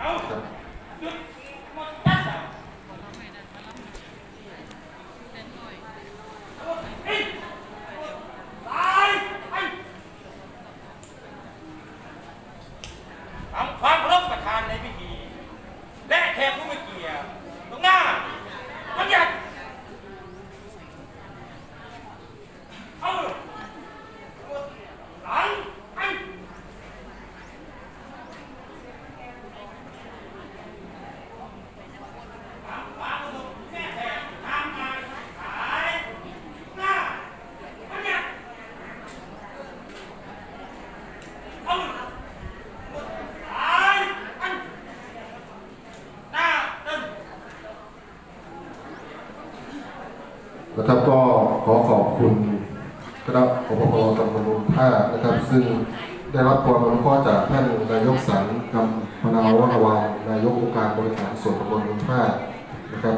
ทำความเคารพประธานในพิธี และแขกผู้มีเกียรติตรงหน้ามันอยากเอาหลังไอ้ นะครับก็ขอขอบคุณคณะปปปตำบลลุงท่านะครับ ซึ่งได้รับความอนุเคราะห์จากท่านนายกสันกำพนาวรวังนายกองค์การบริหารส่วนตำบลลุงท่านะครับ